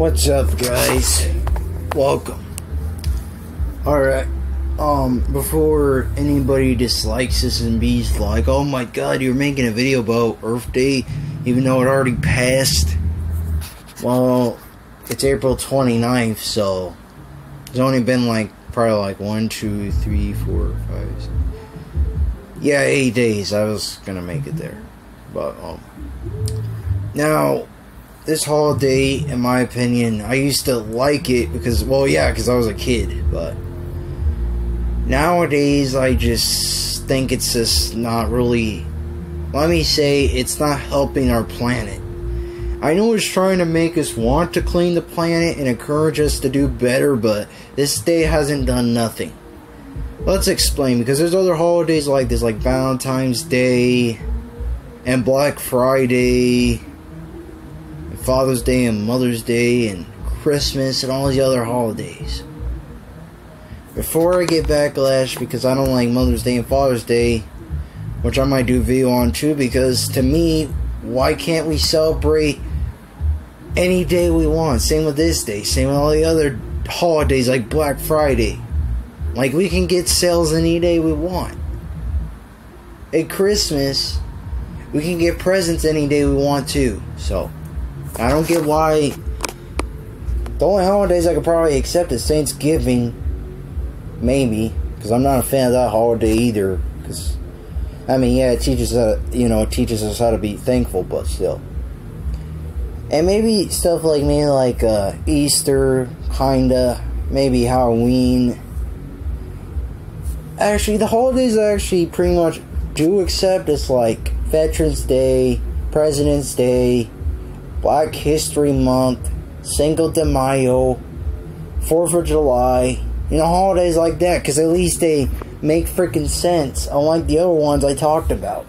What's up, guys? Welcome. Alright, um, before anybody dislikes this and bees like, oh my god, you're making a video about Earth Day, even though it already passed. Well, it's April 29th, so it's only been like, probably like one, two, three, four, five. Yeah, eight days. I was gonna make it there. But, um, now, this holiday, in my opinion, I used to like it because, well, yeah, because I was a kid, but nowadays I just think it's just not really. Let me say, it's not helping our planet. I know it's trying to make us want to clean the planet and encourage us to do better, but this day hasn't done nothing. Let's explain because there's other holidays like this, like Valentine's Day and Black Friday Father's Day and Mother's Day and Christmas and all the other holidays. Before I get backlash because I don't like Mother's Day and Father's Day, which I might do a video on too, because to me, why can't we celebrate any day we want? Same with this day, same with all the other holidays like Black Friday. Like we can get sales any day we want. At Christmas, we can get presents any day we want to. So, I don't get why. The only holidays I could probably accept is Thanksgiving, maybe, because I'm not a fan of that holiday either. Because, I mean, yeah, it teaches us, you know, it teaches us how to be thankful, but still. And maybe stuff like maybe like uh, Easter, kinda, maybe Halloween. Actually, the holidays I actually pretty much do accept is like Veterans Day, President's Day, Black History Month, Cinco de Mayo, Fourth of July, you know, holidays like that, because at least they make freaking sense, unlike the other ones I talked about.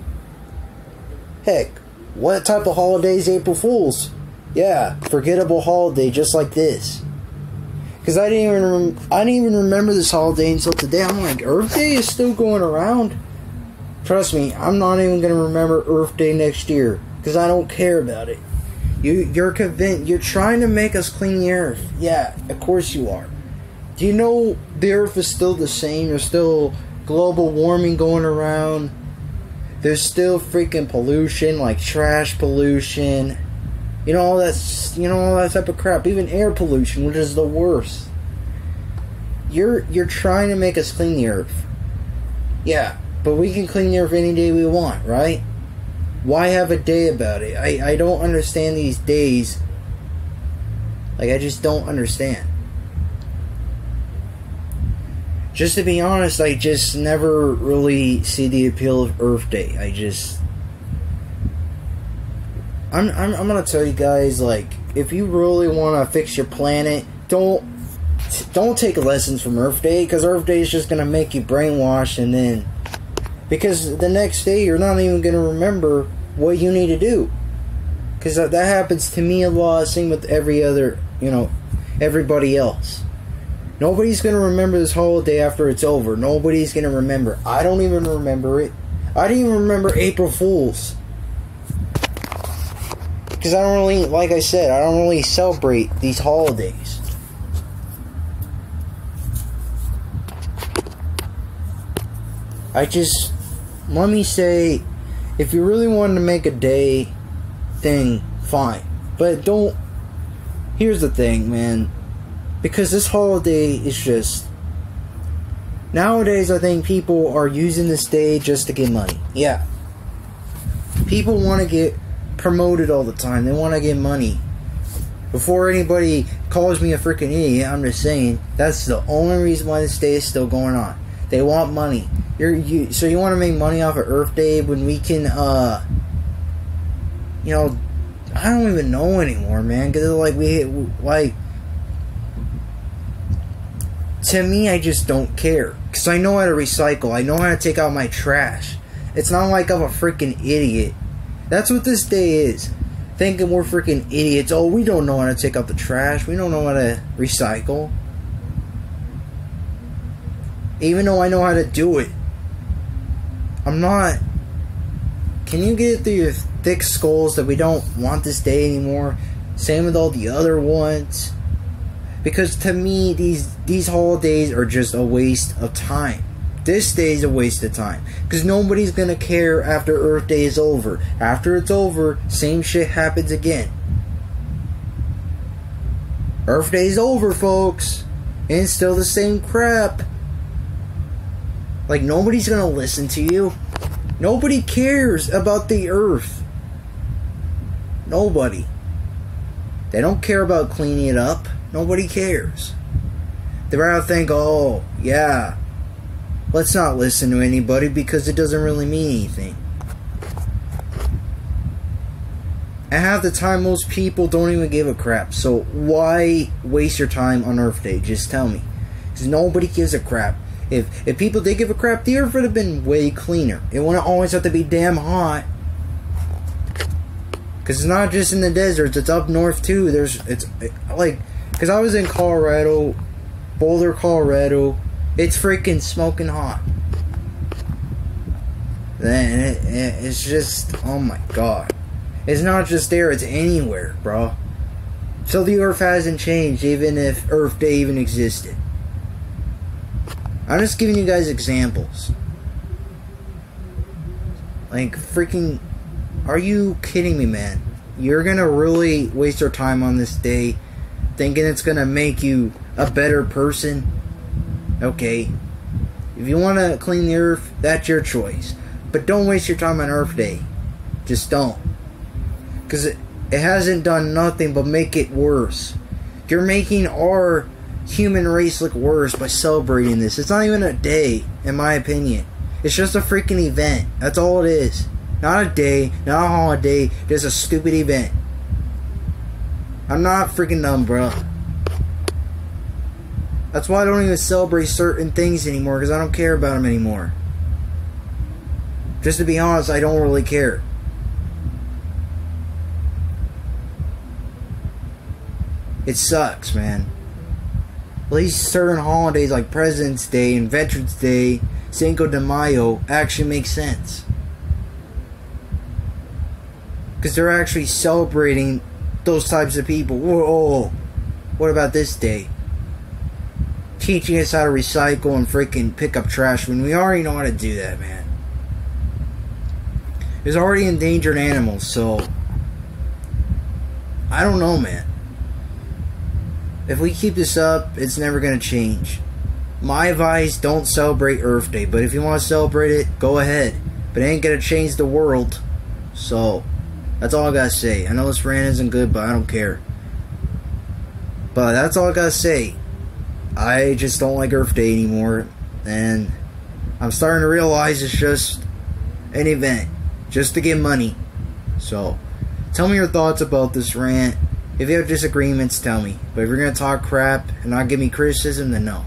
Heck, what type of holidays April Fool's? Yeah, forgettable holiday just like this. Because I didn't even rem- I didn't even remember this holiday until today. I'm like, Earth Day is still going around. Trust me, I'm not even gonna remember Earth Day next year because I don't care about it. You you're convinced you're trying to make us clean the earth. Yeah, of course you are. Do you know the earth is still the same? There's still global warming going around. There's still freaking pollution, like trash pollution. You know all that's you know all that type of crap. Even air pollution, which is the worst. You're you're trying to make us clean the earth. Yeah, but we can clean the earth any day we want, right? Why have a day about it? I, I don't understand these days. Like, I just don't understand. Just to be honest, I just never really see the appeal of Earth Day. I just. I'm, I'm, I'm gonna tell you guys, like, if you really want to fix your planet, don't don't take lessons from Earth Day because Earth Day is just gonna make you brainwashed and then because the next day you're not even going to remember what you need to do. Because that, that happens to me a lot same with every other you know everybody else. Nobody's going to remember this holiday after it's over. Nobody's going to remember. I don't even remember it. I didn't even remember april fools. Because i don't really like i said i don't really celebrate these holidays. I just let me say if you really wanted to make a day thing, fine. But don't here's the thing, man. Because this holiday is just nowadays I think people are using this day just to get money. Yeah. People want to get promoted all the time. They want to get money. Before anybody calls me a freaking idiot, I'm just saying that's the only reason why this day is still going on. They want money. You're you so you want to make money off of Earth Day when we can uh you know I don't even know anymore, man. Cause like we like to me, I just don't care because I know how to recycle. I know how to take out my trash. It's not like I'm a freaking idiot. That's what this day is. Thinking we're freaking idiots. Oh, we don't know how to take out the trash. We don't know how to recycle. Even though I know how to do it. I'm not. Can you get it through your thick skulls that we don't want this day anymore? Same with all the other ones. Because to me, these these holidays are just a waste of time. This day is a waste of time because nobody's gonna care after Earth Day is over. After it's over, same shit happens again. Earth Day's over, folks, and it's still the same crap. Like nobody's gonna listen to you. Nobody cares about the Earth. Nobody. They don't care about cleaning it up. Nobody cares. They rather think, oh, yeah, let's not listen to anybody because it doesn't really mean anything. And half the time, most people don't even give a crap. So why waste your time on Earth Day? Just tell me. Because nobody gives a crap. If if people did give a crap, the Earth would have been way cleaner. It wouldn't always have to be damn hot. Because it's not just in the deserts; it's up north too. There's it's like because I was in Colorado, Boulder, Colorado. It's freaking smoking hot. Then it, it, it's just oh my god. It's not just there; it's anywhere, bro. So the Earth hasn't changed, even if Earth Day even existed. I'm just giving you guys examples. Like freaking are you kidding me, man? You're gonna really waste your time on this day thinking it's gonna make you a better person? Okay. If you wanna clean the earth, that's your choice. But don't waste your time on Earth Day. Just don't. Because it, it hasn't done nothing but make it worse. You're making our human race look worse by celebrating this. It's not even a day, in my opinion. It's just a freaking event. That's all it is. Not a day, not a holiday, just a stupid event. I'm not freaking dumb, bro. That's why I don't even celebrate certain things anymore, because I don't care about them anymore. Just to be honest, I don't really care. It sucks, man. At least certain holidays like President's Day and Veterans Day, Cinco de Mayo actually make sense because they're actually celebrating those types of people. Whoa, what about this day? Teaching us how to recycle and freaking pick up trash when we already know how to do that, man. There's already endangered animals, so I don't know, man. If we keep this up, it's never going to change. My advice don't celebrate Earth Day, but if you want to celebrate it, go ahead. But it ain't going to change the world. So, that's all I gotta say. I know this rant isn't good, but I don't care. But that's all I gotta say. I just don't like Earth Day anymore, and I'm starting to realize it's just an event, just to get money. So, tell me your thoughts about this rant. If you have disagreements, tell me. But if you're gonna talk crap and not give me criticism, then no.